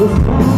Oh.